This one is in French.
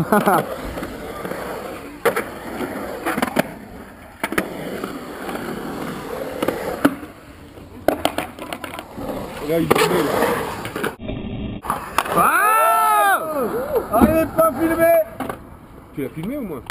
Là, il est là. Ah Allez, pas filmé Tu l'as filmé au moins?